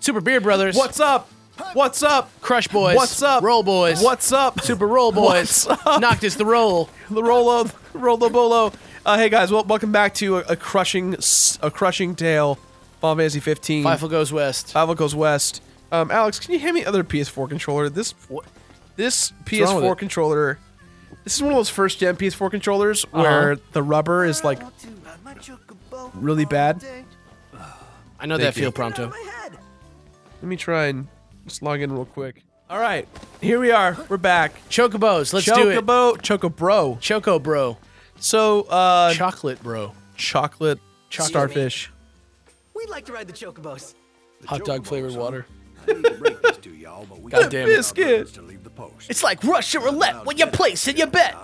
Super Beard Brothers. What's up? What's up? Crush Boys. What's up? Roll Boys. What's up? Super Roll Boys. What's up? Noctis the Roll. the Rolo, Rolo Bolo. Uh, hey guys, well, welcome back to a, a crushing, a crushing tale. Final Fantasy 15. Fievel goes west. Five goes west. Um, Alex, can you hand me the other PS4 controller? This, this PS4 controller. This is one of those first gen PS4 controllers where Uh-huh. the rubber is like really bad. I know Thank that feel you. Pronto. Let me try and just log in real quick. All right, here we are. We're back. Chocobos. Let's do it. Chocobo, Chocobro. Choco Bro. So, uh, Chocolate Bro. chocolate, starfish. We'd like to ride the chocobos. Hot dog flavored water. I need to break this to y'all, but we God damn it. Biscuit. to leave the post. It's like Russian roulette when you place and you bet.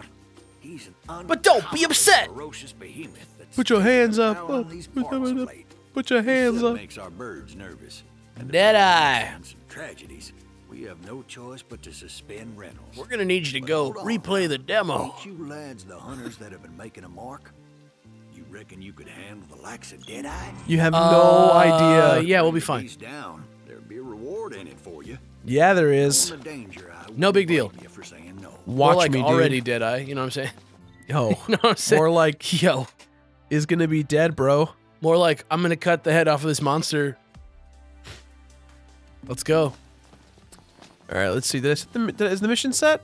He's an But don't be upset. ferocious behemoth that's Put your hands up. down on these put parts of late. Put your hands That up. makes our birds nervous. And the Deadeye. some tragedies. We have no choice but to suspend rentals. We're gonna need you to go replay the demo. Ain't you lads the hunters that have been making a mark? You reckon you could handle the likes of Deadeye? You have no Uh, idea. Yeah, we'll be fine. He's down. There'd be a reward in it for you. Yeah, there is. The danger, No big deal. blame You for saying no. Watch More like me, dude. already dead eye. You know what I'm saying? Yo, You know what I'm saying? more like Yo. is gonna be dead, bro. More like I'm gonna cut the head off of this monster. Let's go. All right, let's see. Did I set the, did- is the mission set?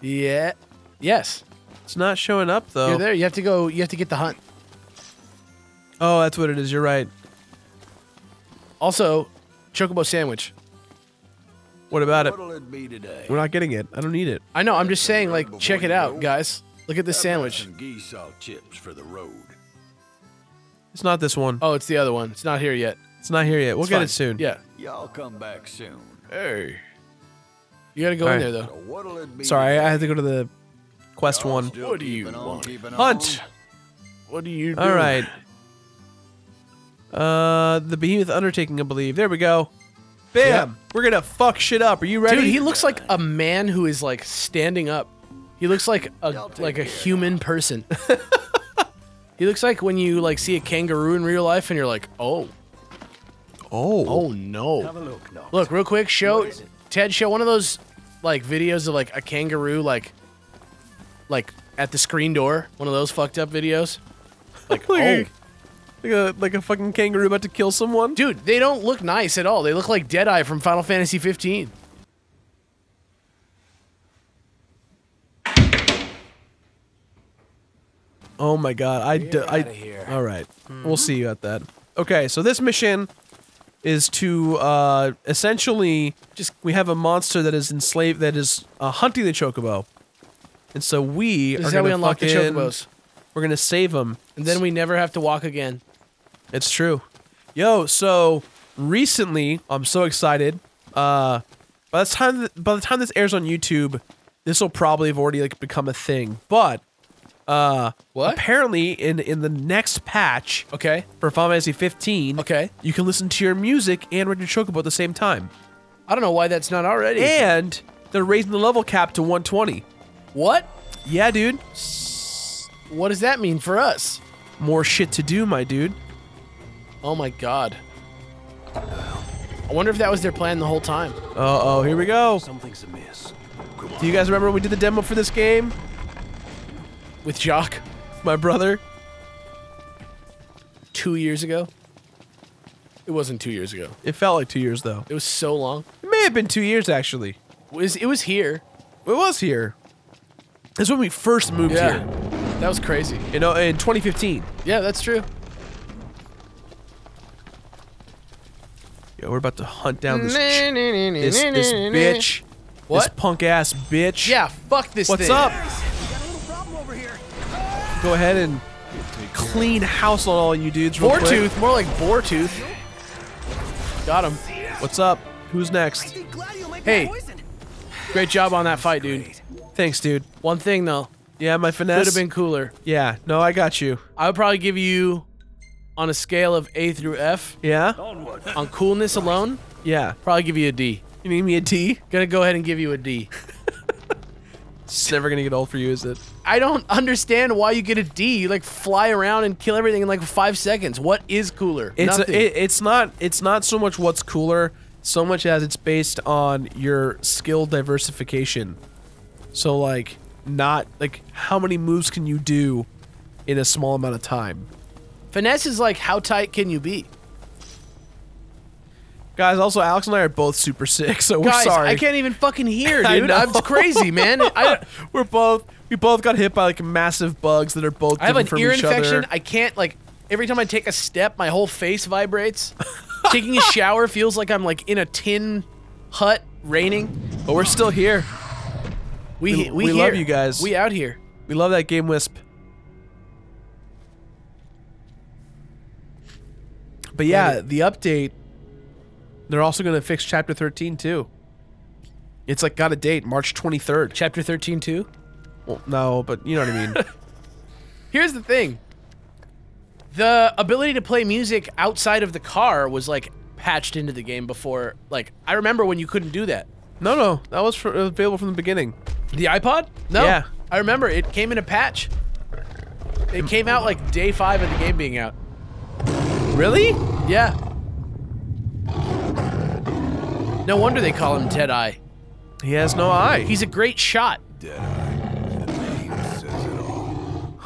Yeah. Yes. It's not showing up though. You're there. You have to go. You have to get the hunt. Oh, that's what it is. You're right. Also, chocobo sandwich. What about it? What'll it be today? We're not getting it. I don't need it. I know. I'm just saying. Like, check it out, guys. Look at this How sandwich. Geese chips for the road. It's not this one. Oh, it's the other one. It's not here yet. It's not here yet. We'll It's get fine. it soon. Yeah. Y'all come back soon. Hey. You gotta go All in right. there though. what'll it be? Sorry. I had to go to the quest one. What do you keeping on want? Hunt. What do you? Do? All right. Uh, the behemoth undertaking, I believe. There we go. Bam. Yep. We're gonna fuck shit up. Are you ready? Dude, he looks like a man who is like standing up. He looks like a like a human person. he looks like when you like see a kangaroo in real life and you're like, oh, oh. oh no. Have a look, no. Look, real quick, show Ted, show one of those like videos of like a kangaroo like like at the screen door. One of those fucked up videos. Like, Like, oh, a, like a like a fucking kangaroo about to kill someone. dude, they don't look nice at all. They look like Deadeye from Final Fantasy 15. Oh my god. I d- I outta here. All right. Mm-hmm. We'll see you at that. Okay, so this mission is to uh essentially just we have a monster that is enslaved that is uh, hunting the chocobo. And so we This are gonna we unlock the chocobos. We're gonna save them, And then we never have to walk again. It's true. Yo, so recently, I'm so excited. Uh, by the time that, by the time this airs on YouTube, this will probably have already like become a thing. But uh, What? apparently, in in the next patch Okay. for Final Fantasy 15, Okay. you can listen to your music and read your chocobo at the same time. I don't know why that's not already. And they're raising the level cap to 120. what? Yeah, dude. What does that mean for us? More shit to do, my dude. Oh my god. I wonder if that was their plan the whole time. Uh oh, here we go. Something's amiss. Do you guys remember when we did the demo for this game? With Jock My brother. two years ago. It wasn't two years ago. It felt like two years though. It was so long. It may have been two years actually. It was, it was here. It was here. This is when we first moved Yeah. here. That was crazy. You know, in 2015. Yeah, that's true. Yeah, we're about to hunt down this this, this bitch. This punk ass bitch. Yeah, fuck this What's thing. up? Go ahead and clean house on all you dudes. real quick. More like Boretooth. Got him. What's up? Who's next? think Gladio might Hey. Great job on that fight, dude. Thanks, dude. One thing though, Yeah, my finesse. could have been cooler. Yeah, no, I got you. I would probably give you, on a scale of A through F, Yeah, on coolness alone, yeah. probably give you a D. You need me a T? Gonna go ahead and give you a D. It's never gonna get old for you, is it? I don't understand why you get a D. You like fly around and kill everything in like five seconds. What is cooler? It's a, it, it's not it's not so much what's cooler, so much as it's based on your skill diversification. So like not like how many moves can you do in a small amount of time. Finesse is like how tight can you be? Guys, also Alex and I are both super sick, so we're Guys, sorry. I can't even fucking hear, dude. I'm crazy, man. I, we're both we both got hit by like massive bugs that are both I have an from ear infection. other. I can't like every time I take a step, my whole face vibrates. Taking a shower feels like I'm like in a tin hut raining. but we're still here. We We- we, we love you guys. We out here. We love that GameWisp. But yeah, the update they're also going to fix chapter 13 too. It's like got a date, March 23rd. Chapter 13 too. Well, no, but you know what I mean. Here's the thing. The ability to play music outside of the car was like patched into the game before. Like I remember when you couldn't do that. no, no, that was for, uh, available from the beginning. The iPod? No. Yeah. I remember it came in a patch. It came out like day five of the game being out. Really? Yeah. No wonder they call him Deadeye. He has no eye. He's a great shot. Deadeye. The name says it all.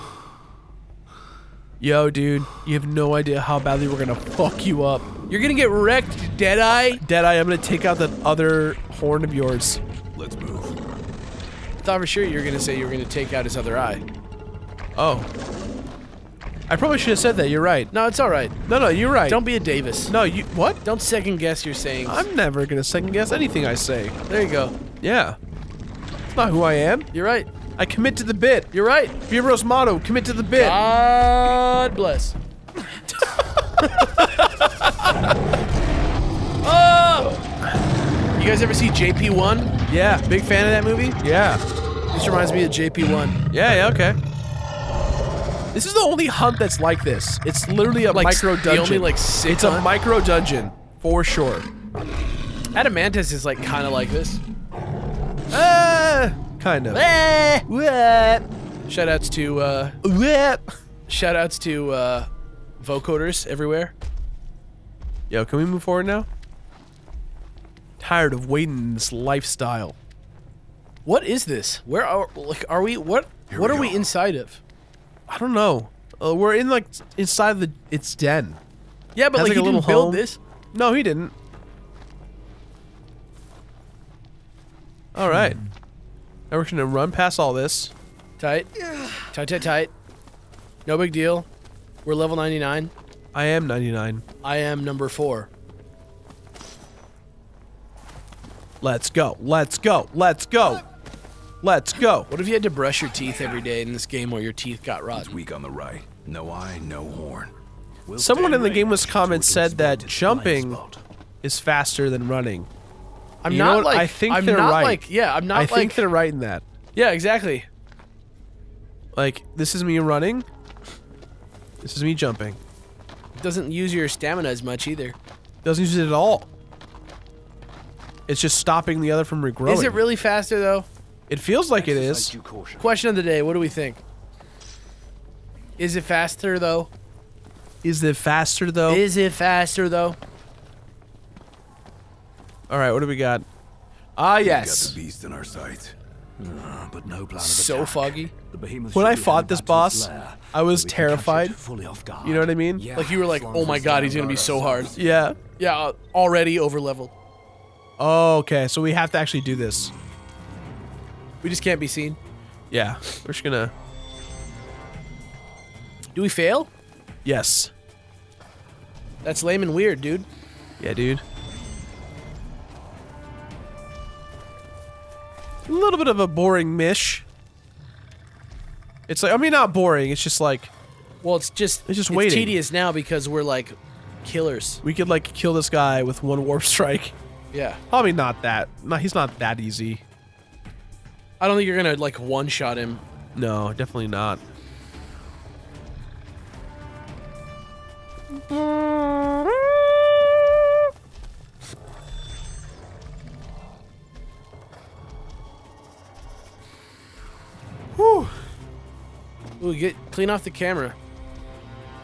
Yo, dude, you have no idea how badly we're going to fuck you up. You're gonna get wrecked, Deadeye. Deadeye, I'm going to take out that other horn of yours. Let's move. Thought for sure you were gonna say you were gonna take out his other eye. Oh. I probably should have said that. You're right. No, it's all right. No, no, you're right. Don't be a Davis. No, you what? Don't second guess your sayings. I'm never gonna second guess anything I say. there you go. Yeah. It's not who I am. You're right. I commit to the bit. You're right. Fiero's motto, commit to the bit. God bless. oh! You guys ever see JP1? yeah. Big fan of that movie? Yeah. This reminds me of JP1. Yeah, yeah, okay. This is the only hunt that's like this. It's literally a Like, micro the dungeon. only, like, It's a micro dungeon, for sure. Adamantoise is like kind of like this. Ah, kind of. What? Shoutouts to uh, What? shoutouts to uh, vocoders everywhere. Yo, can we move forward now? Tired of waiting in this lifestyle. What is this? Where are like are we? What Here what we are we inside of? I don't know. Uh, we're in like inside the its den. Yeah, but Has, like, like, he a didn't build home. this. No, he didn't. All right. Now we're gonna run past all this. Tight, tight, tight, tight. No big deal. We're level 99. I am 99. I am number four. Let's go. Let's go. Let's go. Let's go. What if you had to brush your teeth every day in this game where your teeth got He's rotten? weak on the right. No eye, no horn. We'll Someone in the right game was so we comments said that jumping is faster than running. I'm You know not what? like I think I'm they're not right. like yeah. I'm not I like think they're right in that. yeah exactly. Like this is me running. This is me jumping. It doesn't use your stamina as much either. Doesn't use it at all. It's just stopping the other from regrowing. Is it really faster though? It feels like it Exercise is. due caution. Question of the day. What do we think? Is it faster though? Is it faster though? Is it faster though? All right, what do we got? Ah, We yes. Got the beast in our sights. Uh, but no plan of So attack. foggy. The behemoth When I fought this back to its boss, lair, I was where we can catch it terrified. Fully off guard. You know what I mean? Yeah, Like you were like, oh my god, he's gonna be so hard. Yeah. Yeah, uh, already over leveled. Oh, okay. So we have to actually do this. We just can't be seen. Yeah. We're just gonna. Do we fail? Yes. That's lame and weird, dude. Yeah, dude. A little bit of a boring mish. It's like I mean not boring. It's just like Well, it's just It's just waiting. tedious now because we're like killers. we could like kill this guy with one warp strike. Yeah. Probably not that. No, he's not that easy. I don't think you're gonna like one shot him. No, definitely not. Ooh, get clean off the camera.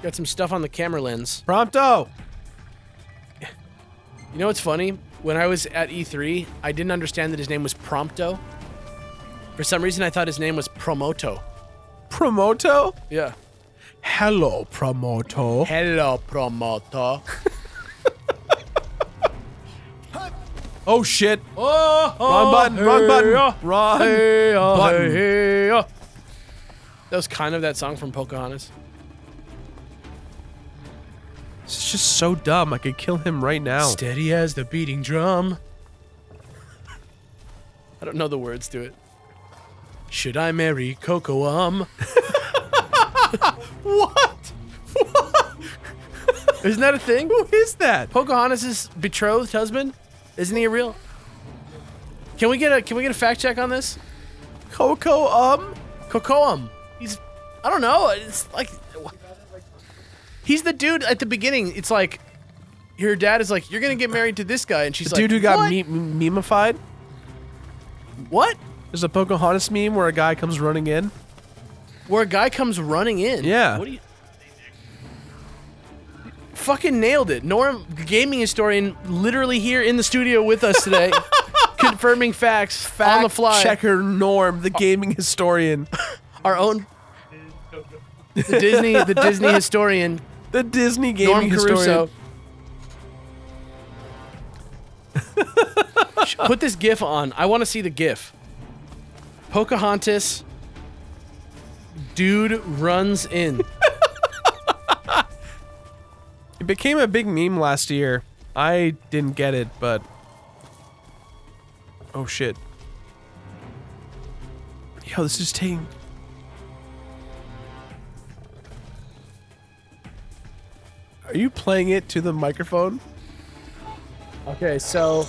Got some stuff on the camera lens. Prompto. You know what's funny? When I was at E3, I didn't understand that his name was Prompto. For some reason, I thought his name was Promoto. Promoto. Yeah. Hello, Promoto. Hello, Promoto. Oh shit. oh, Wrong oh, button. Wrong button. Oh, wrong oh, button. That was kind of that song from Pocahontas. It's just so dumb. I could kill him right now. Steady as the beating drum. I don't know the words to it. Should I marry Coco Um? What? Isn't that a thing? Who is that? Pocahontas' betrothed husband? Isn't he a real? Can we get a can we get a fact check on this? Coco um. Kocoum. He's I don't know. It's like he's the dude at the beginning. It's like her dad is like, "You're gonna get married to this guy," and she's The like, dude who got what? me- memeified. what? There's a Pocahontas meme where a guy comes running in. Where a guy comes running in. Yeah. What do you? Fucking nailed it. Norm, gaming historian, literally here in the studio with us today, confirming facts on the fly. Checker Norm, the gaming historian, Our own. The Disney, the Disney historian, the Disney gaming Norm Caruso. historian. Put this GIF on. I want to see the GIF. Pocahontas. Dude runs in. It became a big meme last year. I didn't get it, but oh shit. Yo, this is taking. Are you playing it to the microphone? Okay, so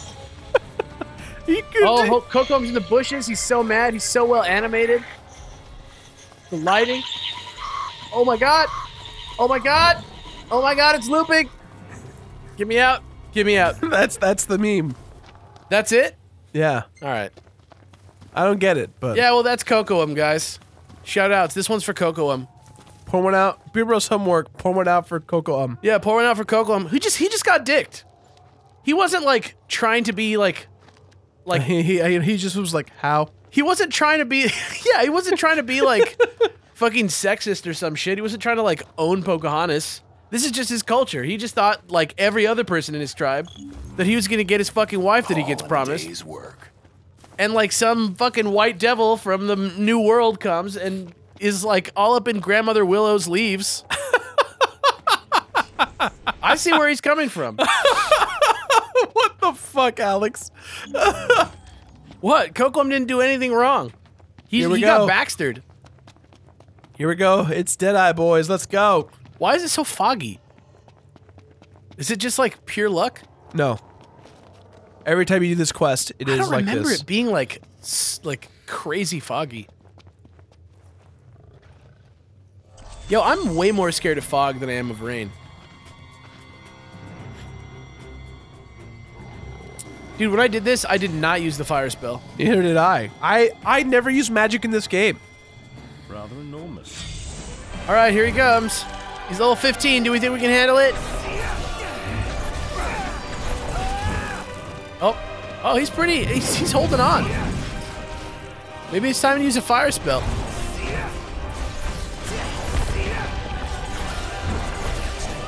Are you oh, Ho- Coco's in the bushes. He's so mad. He's so well animated. The lighting. Oh my god. Oh my god. Oh my god. It's looping. Get me out. Get me out. that's that's the meme. That's it. Yeah, All right. I don't get it, but Yeah, well, that's Kocoum, guys. Shout outs. This one's for Kocoum. pour one out. Beer Bros homework. Pour one out for Coco. Um, Yeah, pour one out for Kocoum. Who just he just got dicked. He wasn't like trying to be like like he, he he just was like, how? he wasn't trying to be yeah, he wasn't trying to be like fucking sexist or some shit. He wasn't trying to like own Pocahontas. This is just his culture. He just thought like every other person in his tribe that he was going to get his fucking wife that he gets All promised. day's work. and like some fucking white devil from the new world comes and is like all up in grandmother Willow's leaves. I see where he's coming from. What the fuck, Alex? What? Kocoum didn't do anything wrong. He, Here we he go. got Baxtered. Here we go. It's Deadeye boys. Let's go. Why is it so foggy? Is it just like pure luck? No. Every time you do this quest, it I is like remember it being like like crazy foggy. Yo, I'm way more scared of fog than I am of rain. Dude, when I did this, I did not use the fire spell. Neither did I. I I never use magic in this game. Rather enormous. All right, here he comes. He's level 15. Do we think we can handle it? Oh, oh, he's pretty. He's, he's holding on. Maybe it's time to use a fire spell.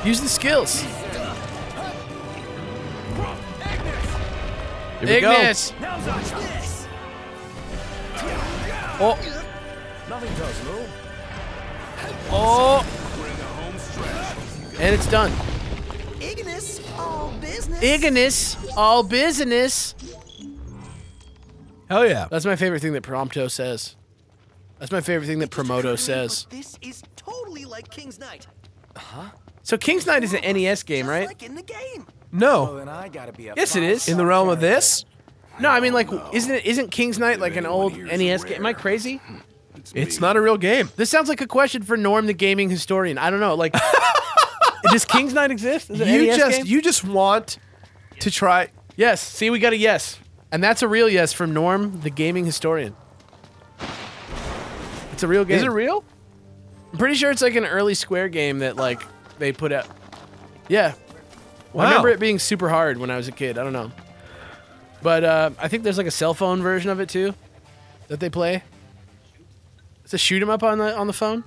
Use the skills. Here we go. Ignis. Oh, Nothing does, no. oh. And it's done. Ignis, all business. Ignis, all business. Hell yeah. That's my favorite thing that Prompto says. That's my favorite thing that Promoto says. This is totally like King's Knight. Huh? So King's Knight is an NES game, Just right? Like in the game. No. Then I gotta be a Yes, it is. In the realm of this, No, I mean like, isn't it? Isn't King's Knight like an old NES game? Am I crazy? it's not a real game. This sounds like a question for Norm, the gaming historian. I don't know. Like, does King's Knight exist? Is it You NES just game? you just want to try. yes. See, we got a yes, and that's a real yes from Norm, the gaming historian. It's a real game. Is it real? I'm pretty sure it's like an early Square game that like they put out. Yeah. Wow. I remember it being super hard when I was a kid. I don't know. But uh, I think there's like a cell phone version of it too that they play. It's a shoot 'em up on the on the phone.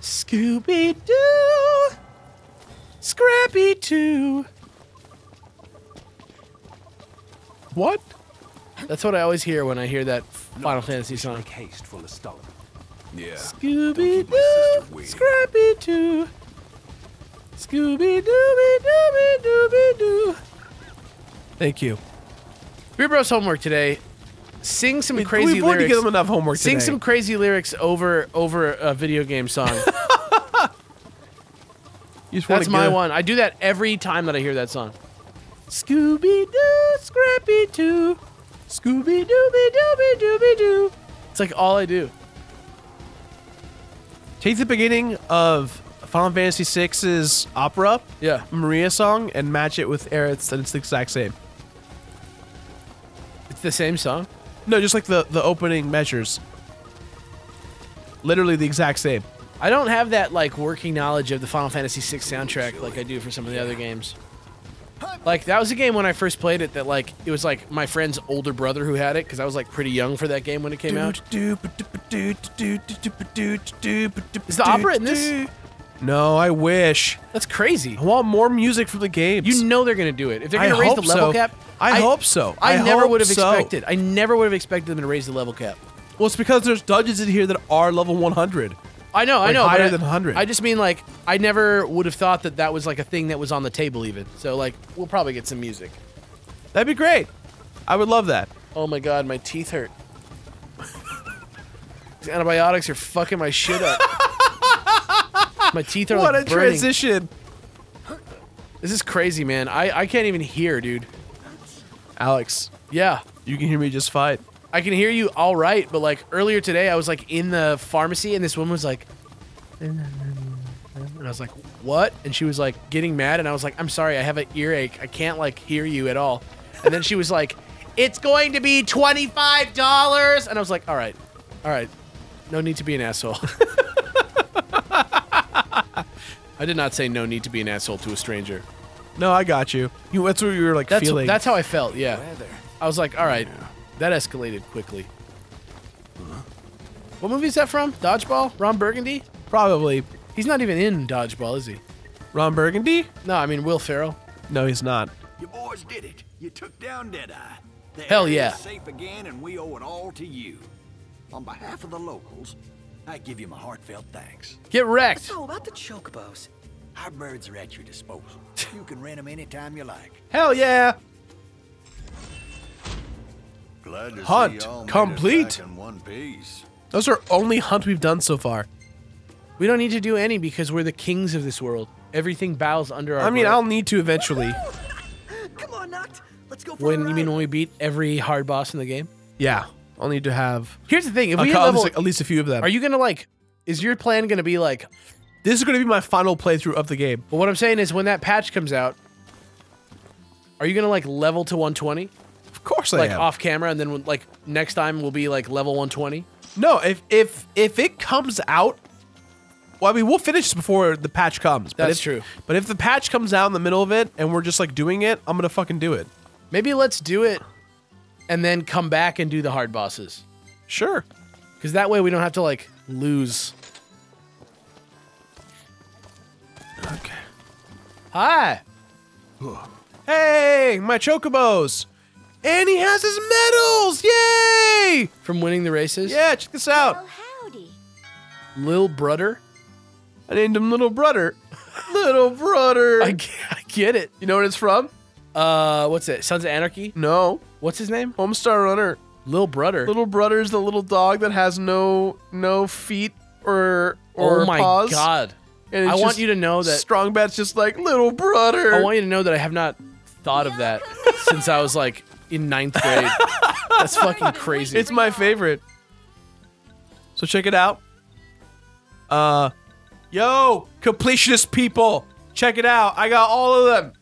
Scooby Doo, Scrappy Doo. What? That's what I always hear when I hear that Final Fantasy song. Make haste, full of Stalin. Yeah. Scooby keep my sister Doo. Scrappy Doo, Scooby Dooby Dooby Dooby Doo. Thank you. Beer Bros homework today. Sing some We- crazy already lyrics. given them enough homework Sing today. some crazy lyrics over over a video game song. You just That's my one. I do that every time that I hear that song. Scooby Doo, Scrappy Doo, Scooby Dooby Dooby Dooby Doo. It's like all I do. Take the beginning of Final Fantasy VI's opera, Yeah. Maria song, and match it with Aerith's, and it's the exact same. It's the same song. No, just like the the opening measures. Literally the exact same. I don't have that like working knowledge of the Final Fantasy VI soundtrack like I do for some of the other games. Like that was a game when I first played it that like it was like my friend's older brother who had it because I was like pretty young for that game when it came out. Is the opera in this? No, I wish. That's crazy. I want more music from the games. You know they're gonna do it if they're gonna raise the level so. cap. I hope so. I, I never would have so. expected. I never would have expected them to raise the level cap. well, it's because there's dungeons in here that are level 100. I know, I know, higher I- than 100. I just mean like I never would have thought that that was like a thing that was on the table even. So like we'll probably get some music. That'd be great. I would love that. Oh my god, my teeth hurt. These antibiotics are fucking my shit up. my teeth are what like a burning. transition. This is crazy, man. I I can't even hear, dude. Alex, Yeah. you can hear me just fine. I can hear you all right, but like earlier today, I was like in the pharmacy and this woman was like, and I was like, what? And she was like getting mad, and I was like, I'm sorry, I have an earache. I can't like hear you at all. And then she was like, it's going to be twenty five dollars, and I was like, all right, all right, no need to be an asshole. I did not say no need to be an asshole to a stranger. No, I got you. you that's what you were like That's feeling. that's how I felt. Yeah. Weather. I was like, all right, that escalated quickly. What movie is that from? Dodgeball? Ron Burgundy? Probably He's not even in Dodgeball, is he? Ron Burgundy. No, I mean Will Ferrell. No, he's not. You boys did it. You took down Deadeye. The Hell yeah. safe again, and we owe it all to you. On behalf of the locals, I give you my heartfelt thanks. Get wrecked. So about the chocobos. Our birds are at your disposal. You can rent them anytime you like. Hell yeah! Glad to Hunt see y'all made it complete. in one piece. Those are only hunt we've done so far. We don't need to do any because we're the kings of this world. Everything bows under our. I mean, breath. I'll need to eventually. Come on, Noct. Let's go for When a you mean when we beat every hard boss in the game? Yeah, I'll need to have Here's the thing: if we hit level, at least a few of them. are you gonna like? Is your plan gonna be like? This is going to be my final playthrough of the game. But what I'm saying is, when that patch comes out, are you gonna like level to 120, Of course I like am. off camera, and then like next time we'll be like level 120? No, if if if it comes out, well, I mean, we'll finish this before the patch comes. But That's if- true. But if the patch comes out in the middle of it and we're just like doing it, I'm gonna fucking do it. Maybe let's do it, and then come back and do the hard bosses. Sure. Because that way we don't have to like lose. Okay. Hi. Hey, my chocobos, and he has his medals! Yay! From winning the races. Yeah, check this out. Well, howdy. Lil Brother. I named him Little Brother. Little Brother. I get it. you know what it's from? Uh, what's it? Sons of Anarchy. No, What's his name? Homestar Runner. Lil Brother. Little Brother's the little dog that has no no feet or or oh my paws. god. And I it's want you to know that- Strong Bat's just like little brother. I want you to know that I have not thought of that since I was like in ninth grade. That's fucking crazy. it's my favorite. So check it out. Uh, yo, completionist people, check it out. I got all of them.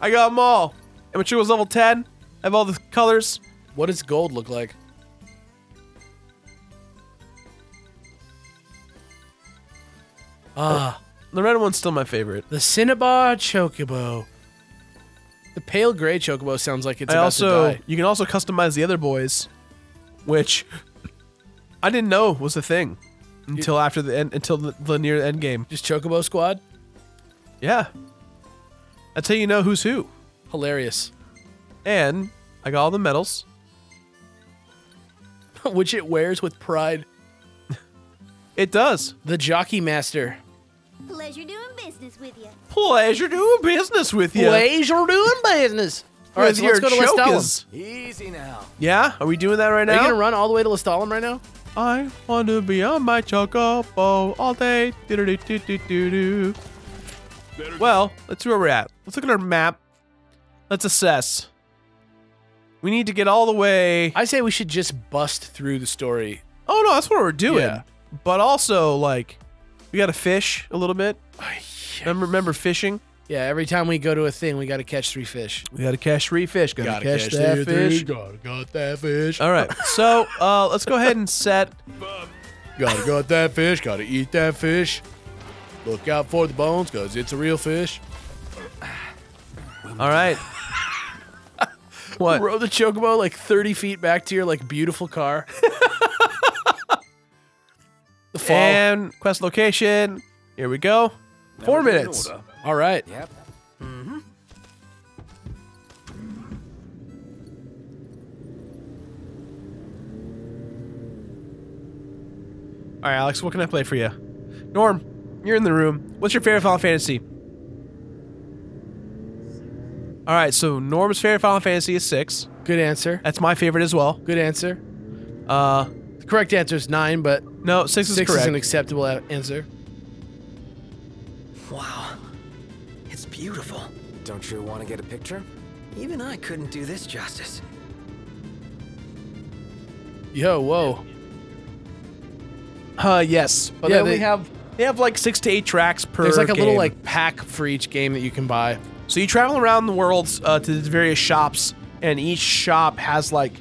I got them all. And my was level ten. I have all the colors. what does gold look like? Ah, The red one's still my favorite. the Cinnabar Chocobo. The pale gray Chocobo sounds like it's I about also to die. you can also customize the other boys, which I didn't know was a thing until after the end, until the, the near end game. Just Chocobo Squad? Yeah, that's how you know who's who. Hilarious. And I got all the medals. Which it wears with pride. It does. The Jockey Master. Pleasure doing business with you. Pleasure doing business with you. Pleasure doing business. All right, With so let's your go to choke Lestallum. is- Easy now. Yeah, are we doing that right now? Are you gonna run all the way to Lestallum right now? I want to be on my chocobo all day. Do-do-do-do-do-do. Well, let's see where we're at. Let's look at our map. Let's assess. We need to get all the way. I say we should just bust through the story. Oh no, that's what we're doing. Yeah. But also, like, we got to fish a little bit. Remember, remember fishing? Yeah, every time we go to a thing, we got to catch three fish. We got to catch three fish. Got to Gotta catch, that fish. Gotta got that fish. All right, so uh, let's go ahead and set. Gotta got that fish. Gotta eat that fish. Look out for the bones, cause it's a real fish. All right. What? Row the chocobo like 30 feet back to your like beautiful car. the fall. And quest location. Here we go. Four Never been in minutes. order. all right. Yep. Mm-hmm. All right, Alex, what can I play for you? Norm, you're in the room. What's your favorite Final Fantasy? All right, so Norm's favorite Final Fantasy is six. Good answer. That's my favorite as well. Good answer. Uh, The correct answer is nine, but no, six is six correct. is an acceptable a- answer. Wow. It's beautiful. Don't you want to get a picture? Even I couldn't do this justice. Yo, whoa. uh, yes, but Yeah, then they- we have they have like six to eight tracks per. There's like a little like pack for each game that you can buy. So you travel around the world uh, to the various shops, and each shop has like,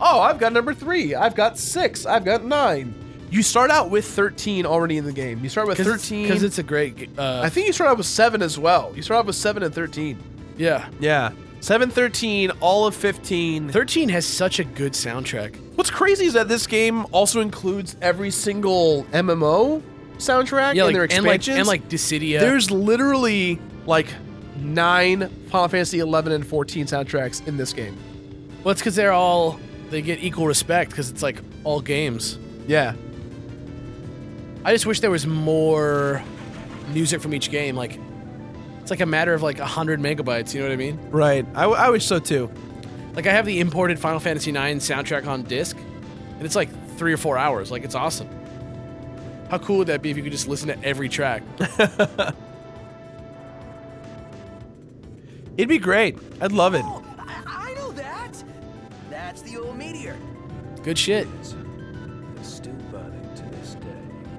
oh, I've got number three, I've got six, I've got nine. You start out with 13 already in the game. You start with 13. because it's a great. Uh, I think you start out with seven as well. You start out with seven and 13. yeah. Yeah. 7, 13, all of 15. Thirteen has such a good soundtrack. What's crazy is that this game also includes every single MMO soundtrack Yeah, and like their and like expansions. and like Dissidia. There's literally like nine Final Fantasy 11 and 14 soundtracks in this game. well, it's because they're all they get equal respect because it's like all games. Yeah. I just wish there was more music from each game. Like it's like a matter of like hundred megabytes. You know what I mean? Right. I, w- I wish so too. Like I have the imported Final Fantasy IX soundtrack on disc, and it's like three or four hours. Like it's awesome. How cool would that be if you could just listen to every track? It'd be great. I'd love it. Oh, I, I know that. That's the old meteor. Good shit. Is still burning to this day.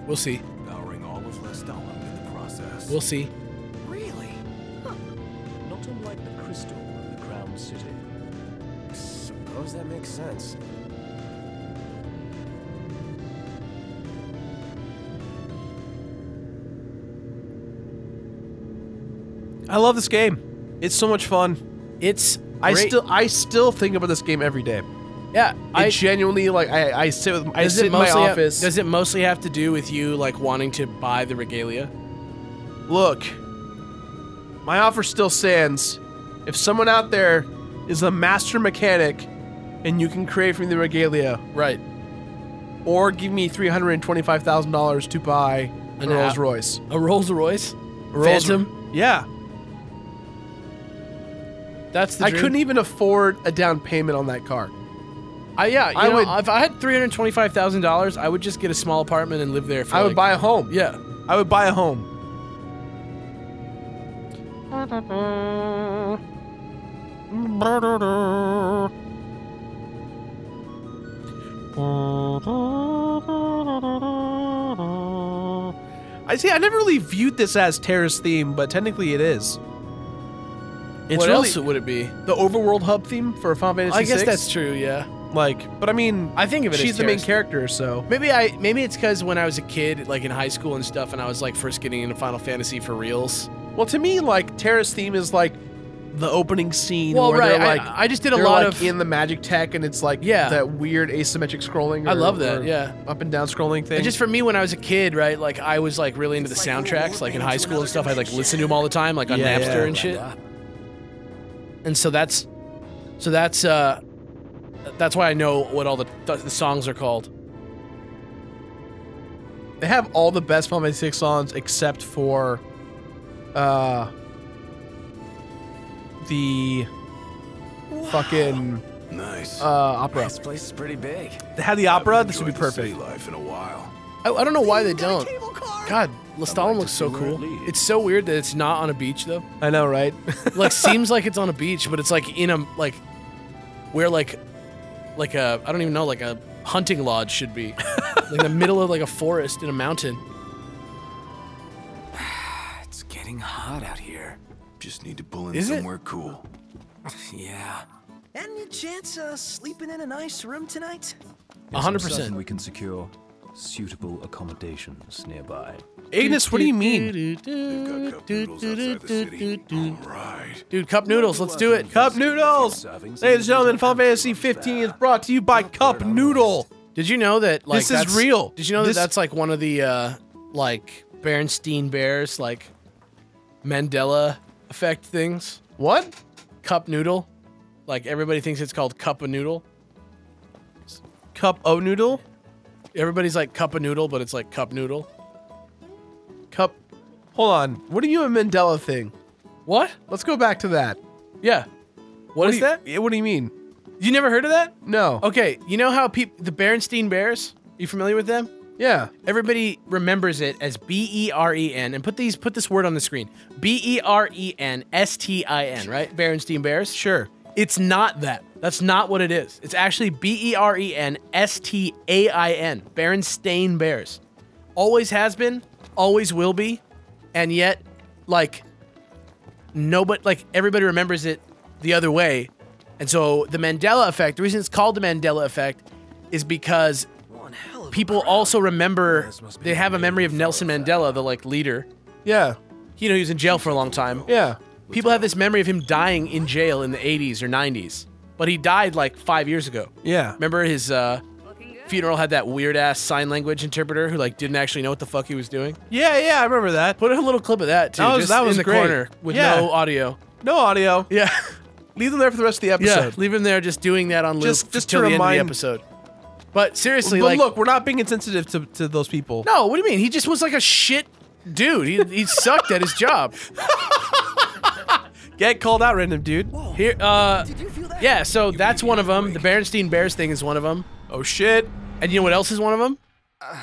We'll see. Powering all of Lestallum in the process. We'll see. Really? Not unlike the crystal of the crown city. Suppose that makes sense. I love this game. It's so much fun. It's I great. still I still think about this game every day. yeah. I I genuinely like I, I sit with I sit in my have- office. does it mostly have to do with you like wanting to buy the regalia? Look, my offer still stands. If someone out there is a master mechanic and you can create from the regalia, Right. or give me three hundred and twenty-five thousand dollars to buy a Rolls. Royce. A Rolls Royce. A Rolls- Phantom? Yeah, That's the I couldn't even afford a down payment on that car. I, yeah, you I know, would- if I had three hundred twenty-five thousand dollars, I would just get a small apartment and live there for. I would buy a home. Yeah. I would buy a home. I see. I never really viewed this as Terra's theme, but technically it is. It's what really else would it be? the overworld hub theme for Final Fantasy I guess VI. that's true. Yeah. Like, but I mean, I think of it she's as the main character, so Maybe I maybe it's because when I was a kid, like in high school and stuff, and I was like first getting into Final Fantasy for reals. well, to me, like Terra's theme is like the opening scene. Well, where right, They're, I- like, I just did a lot like, of- in the Magitek, and it's like Yeah. that weird asymmetric scrolling. I love that, or yeah. up and down scrolling thing. And just for me, when I was a kid, right, like I was like really into the soundtracks, like in high school and stuff. I like listen to them all the time, like on Yeah, Napster yeah. and shit. And so that's, so that's uh, that's why I know what all the the songs are called. they have all the best Final Fantasy VI songs except for, uh, the fucking Nice. uh opera. This place is pretty big. They had the opera. This would be perfect. city life in a while. I, I don't know why they don't. Cable car. God, Lestallum looks so cool. It's so weird that it's not on a beach though. I know, right? like seems like it's on a beach, but it's like in a like where like like a I don't even know like a hunting lodge should be, like in the middle of like a forest in a mountain. It's getting hot out here. Just need to pull in Is it? somewhere cool. Yeah. Any chance of sleeping in a nice room tonight? A 100%. We can secure suitable accommodations nearby. Ignis, what do you mean? They've got cup noodles outside the city. All right. Dude, cup noodles, let's do it. Cup Noodles! Ladies and gentlemen, Final Fantasy 15 is brought to you by Cup Noodle. Did you know that like This is that's- real. Did you know This- that that's like one of the uh like Bernstein Bears like Mandela effect things? What? Cup noodle? Like everybody thinks it's called cup of noodle. Cup O Noodle? Everybody's like cup of noodle, but it's like cup noodle. Cup. Hold on. What are you a Mandela thing? What? Let's go back to that. Yeah. what is you- that? yeah, What do you mean? You never heard of that? No. Okay, you know how peop the Berenstein Bears? You familiar with them? Yeah. Everybody remembers it as B E R E N, and put these put this word on the screen. B E R E N S T I N, right? Berenstein Bears. Sure. It's not that. That's not what it is. It's actually B E R E N S T A I N. Berenstain Bears. Always has been, always will be, and yet, like, nobody, like, everybody remembers it the other way. And so the Mandela effect, the reason it's called the Mandela effect is because One hell of a people also remember, This must be they have a memory of Nelson. Mandela, the, like, leader. Yeah. You know, he was in jail for a long time. Yeah. People have this memory of him dying in jail in the 80s or 90s, but he died like five years ago. Yeah. Remember his uh, funeral had that weird ass sign language interpreter who like didn't actually know what the fuck he was doing. Yeah, yeah, I remember that. Put a little clip of that too, That was- just that was in the great. corner with Yeah. no audio. No audio. Yeah, Leave them there for the rest of the episode. yeah. episode. Leave him there just doing that on loop Just- just till to the end of remind- the episode. But seriously, but like, look, we're not being insensitive to, to those people. no, what do you mean? He just was like a shit dude. He he sucked at his job. Get called out, random dude. Here, uh, Did you feel that? yeah. So that's one of them. The Berenstein Bears thing is one of them. Oh shit. And you know what else is one of them?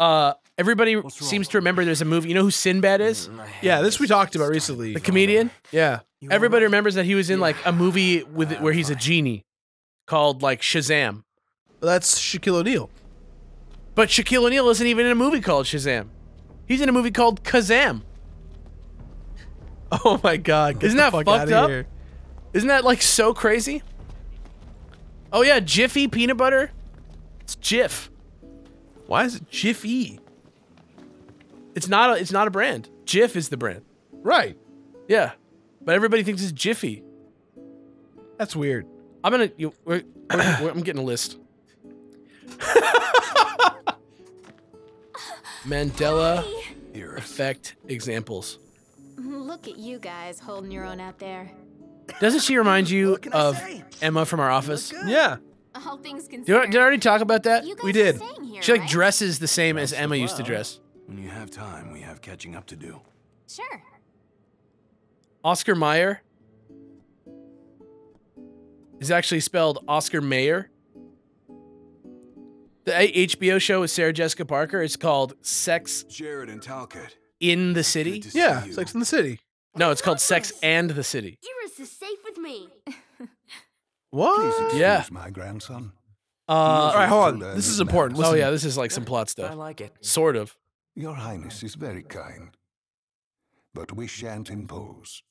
Uh, everybody seems to remember there's a movie. You know who Sinbad is? Yeah, this we talked about recently. The comedian. Yeah. Everybody remembers that he was in like a movie with where he's a genie called like Shazam. That's Shaquille O'Neal. But Shaquille O'Neal isn't even in a movie called Shazam. He's in a movie called Kazam. Oh my god. Isn't that fuck fucked up? here. Isn't that like so crazy? Oh yeah, Jiffy peanut butter. It's Jif. Why is it Jiffy? It's not a it's not a brand. Jif is the brand. Right. Yeah. But everybody thinks it's Jiffy. That's weird. I'm gonna. You, we're, we're- we're- I'm getting a list. Mandela Here. effect examples. Look at you guys holding your own out there. Doesn't she remind you What can I of say? Emma from our office? Yeah. All things considered. Did I, did I already talk about that? you guys we did. staying here, She like right? dresses the same as Emma used to dress. When you have time, we have catching up to do. Sure. Oscar Mayer is actually spelled Oscar Mayer. The HBO show with Sarah Jessica Parker is called Sex Jared and Talcott. in the City. Good to see Yeah. you. Sex in the City. No, it's called Sex and the City. Me. What? Please excuse Yeah. my grandson. Uh, All right, hold on. This is important. manners. oh yeah, this is like some plot stuff. I like it. Sort of. Your Highness is very kind. But we shan't impose.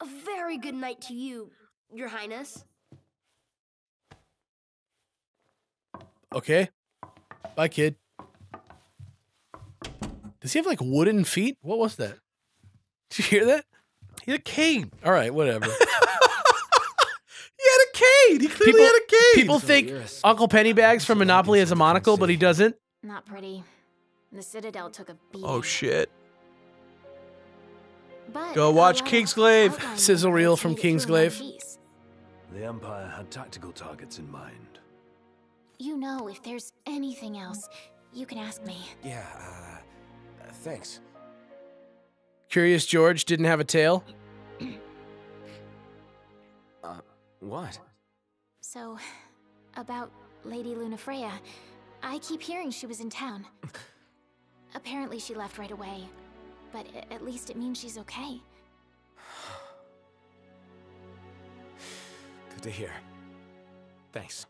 A very good night to you, Your Highness. Okay. Bye, kid. Does he have like wooden feet? What was that? Did you hear that? He had a cane. All right, whatever. He had a cane. He clearly People- had a cane. People So think you're a s- Uncle Pennybags from Monopoly like has a monocle, but he doesn't. Not pretty. The Citadel took a beating. oh shit. But Go watch lot of Kingsglaive. Sizzle reel from made it through in one Kingsglaive. The Empire had tactical targets in mind. You know, if there's anything else, you can ask me. Yeah, uh, uh, thanks. Curious George didn't have a tail. Uh, what? So, about Lady Lunafreya, I keep hearing she was in town. Apparently, she left right away, but at least it means she's okay. Good to hear. Thanks.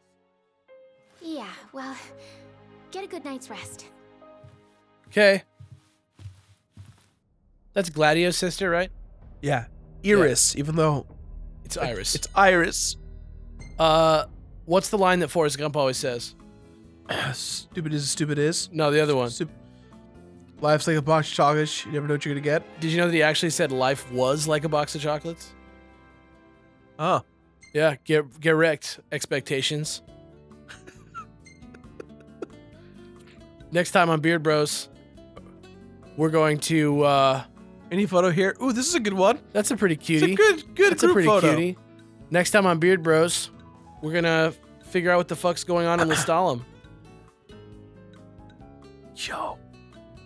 Yeah, well, get a good night's rest. Okay. That's Gladio's sister, right? Yeah. Iris, even though It's Iris. it's Iris. Uh, what's the line that Forrest Gump always says? stupid is stupid is. No, the other one. Stup- Life's like a box of chocolates. You never know what you're gonna get. Did you know that he actually said life was like a box of chocolates? Oh. Yeah, get get wrecked. Expectations. Next time on Beard Bros, we're going to. uh Any photo here? Ooh, this is a good one. That's a pretty It's cutie. a good, good That's a pretty photo. cutie. Next time on Beard Bros, we're gonna figure out what the fuck's going on in the Lestallum. Yo.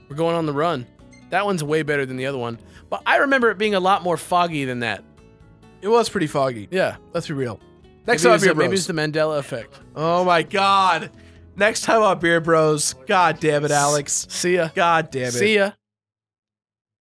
We're going on the run. That one's way better than the other one, but I remember it being a lot more foggy than that. It was pretty foggy. Yeah. Let's be real. Next maybe, time on Beer the, maybe it's the Mandela effect. Oh my god. Next time on Beer Bros. God damn it, Alex. See ya. God damn it. See ya.